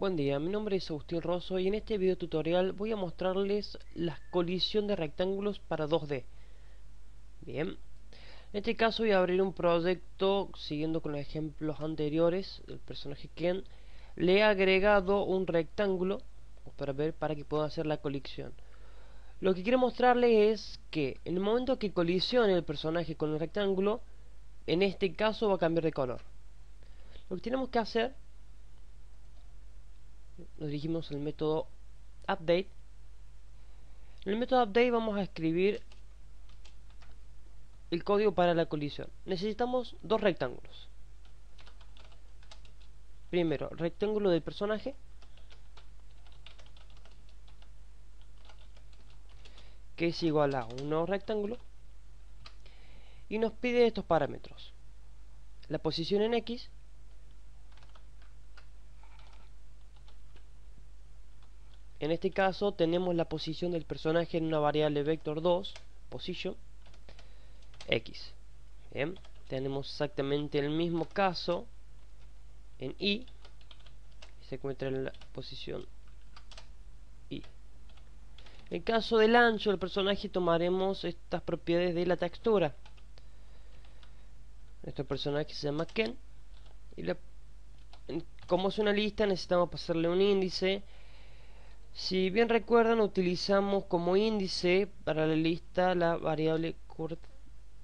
Buen día, mi nombre es Agustín Rosso y en este video tutorial voy a mostrarles la colisión de rectángulos para 2D. Bien, en este caso voy a abrir un proyecto siguiendo con los ejemplos anteriores del personaje Ken. Le he agregado un rectángulo para ver para que pueda hacer la colisión. Lo que quiero mostrarles es que en el momento que colisione el personaje con el rectángulo, en este caso va a cambiar de color. Lo que tenemos que hacer nos dirigimos al método update. En el método update vamos a escribir el código para la colisión. Necesitamos dos rectángulos. Primero rectángulo del personaje. que es igual a un nuevo rectángulo. Y nos pide estos parámetros. La posición en X En este caso tenemos la posición del personaje en una variable vector 2, position, x. Bien, tenemos exactamente el mismo caso en y, se encuentra en la posición y. En caso del ancho del personaje tomaremos estas propiedades de la textura. Nuestro personaje se llama Ken como es una lista necesitamos pasarle un índice si bien recuerdan, utilizamos como índice para la lista la variable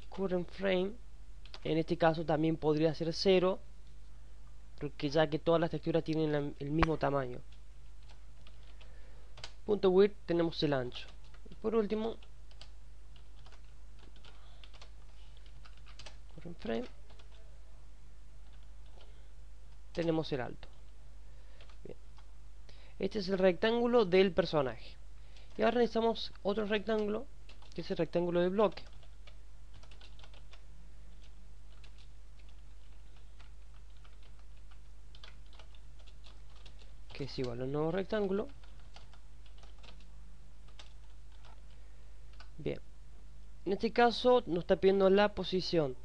current frame. En este caso también podría ser 0, porque ya que todas las texturas tienen el mismo tamaño. Punto width tenemos el ancho. Por último, current frame, tenemos el alto. Este es el rectángulo del personaje. Y ahora necesitamos otro rectángulo, que es el rectángulo de bloque. Que es igual a un nuevo rectángulo. Bien. En este caso nos está pidiendo la posición.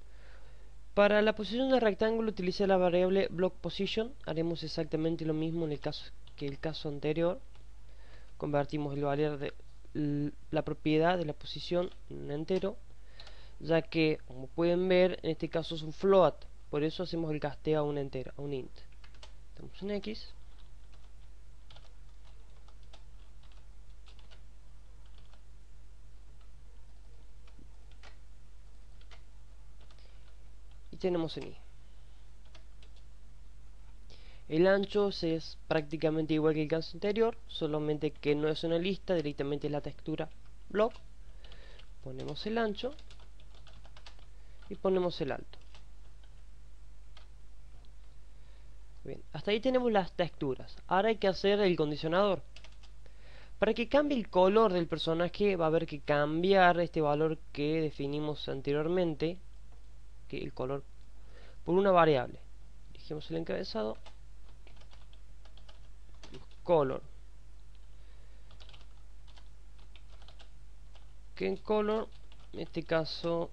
Para la posición del rectángulo utilicé la variable block position. Haremos exactamente lo mismo en el caso el caso anterior convertimos el valor de la propiedad de la posición en un entero ya que como pueden ver en este caso es un float por eso hacemos el casteo a un entero a un int. Tenemos un x. Y tenemos un i el ancho es prácticamente igual que el caso anterior, solamente que no es una lista, directamente es la textura block. Ponemos el ancho y ponemos el alto. Bien, hasta ahí tenemos las texturas. Ahora hay que hacer el condicionador. Para que cambie el color del personaje va a haber que cambiar este valor que definimos anteriormente, que el color, por una variable. Dijimos el encabezado color. Que en color en este caso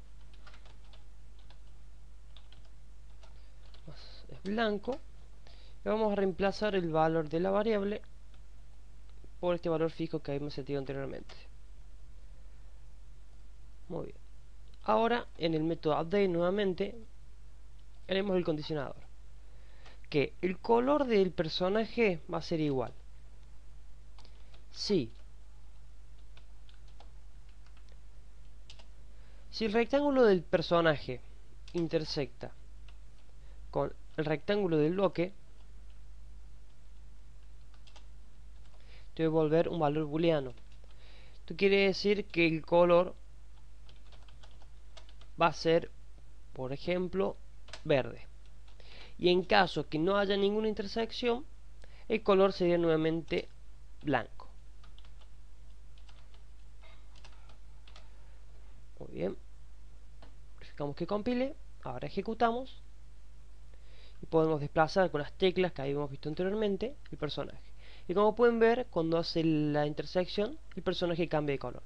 es blanco. Y vamos a reemplazar el valor de la variable por este valor fijo que habíamos sentido anteriormente. Muy bien. Ahora en el método update nuevamente haremos el condicionador. Que el color del personaje va a ser igual. Si Si el rectángulo del personaje intersecta con el rectángulo del bloque, te voy a volver un valor booleano. Esto quiere decir que el color va a ser, por ejemplo, verde. Y en caso que no haya ninguna intersección el color sería nuevamente blanco bien verificamos que compile ahora ejecutamos y podemos desplazar con las teclas que habíamos visto anteriormente el personaje y como pueden ver cuando hace la intersección el personaje cambia de color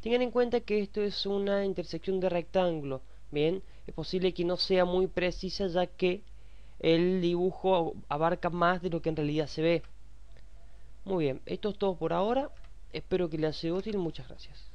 tengan en cuenta que esto es una intersección de rectángulo bien es posible que no sea muy precisa ya que el dibujo abarca más de lo que en realidad se ve. Muy bien, esto es todo por ahora. Espero que les sea útil. Muchas gracias.